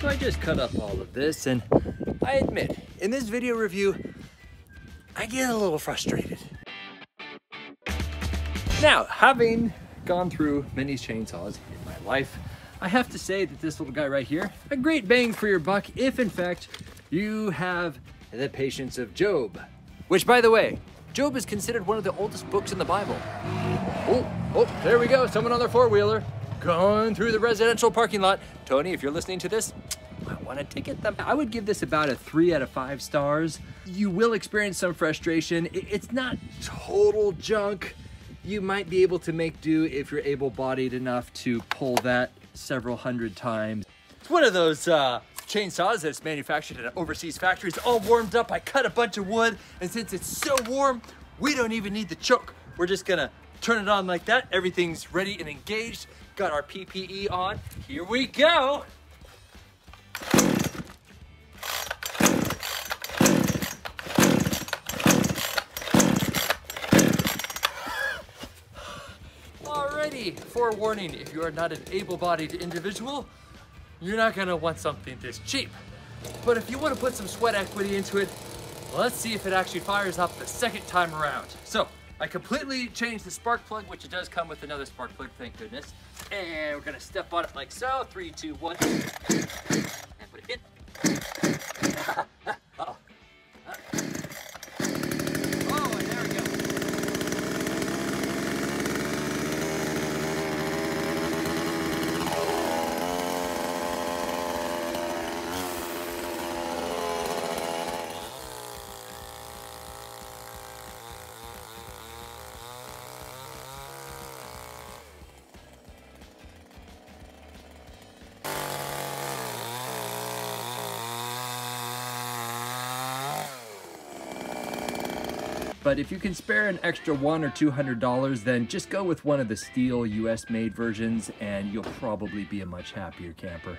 So I just cut up all of this and I admit, in this video review, I get a little frustrated. Now, having gone through many chainsaws in my life, I have to say that this little guy right here, a great bang for your buck if in fact you have the patience of Job. Which by the way, Job is considered one of the oldest books in the Bible. Oh, oh, there we go, someone on their four-wheeler going through the residential parking lot. Tony, if you're listening to this, I want to ticket them. I would give this about a three out of five stars. You will experience some frustration. It's not total junk. You might be able to make do if you're able-bodied enough to pull that several hundred times. It's one of those uh, chainsaws that's manufactured in an overseas factory. It's all warmed up. I cut a bunch of wood, and since it's so warm, we don't even need the choke. We're just gonna turn it on like that. Everything's ready and engaged. Got our PPE on. Here we go. Alrighty, forewarning, if you are not an able-bodied individual, you're not gonna want something this cheap. But if you wanna put some sweat equity into it, let's see if it actually fires up the second time around. So, I completely changed the spark plug, which it does come with another spark plug, thank goodness. And we're gonna step on it like so, three, two, one, But if you can spare an extra one or two hundred dollars, then just go with one of the Stihl US made versions and you'll probably be a much happier camper.